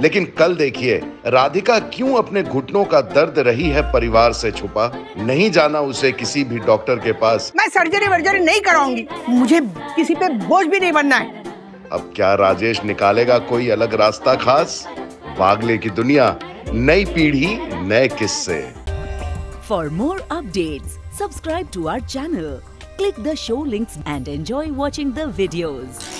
लेकिन कल देखिए राधिका क्यों अपने घुटनों का दर्द रही है परिवार से छुपा? नहीं जाना उसे किसी भी डॉक्टर के पास। मैं सर्जरी वर्जरी नहीं कराऊँगी। मुझे किसी पे बोझ भी नहीं बनना है। अब क्या राजेश निकालेगा कोई अलग रास्ता खास? वागले की दुनिया नई पीढ़ी नए किस्से। For more update subscribe to our channel click the show link and enjoy watching the.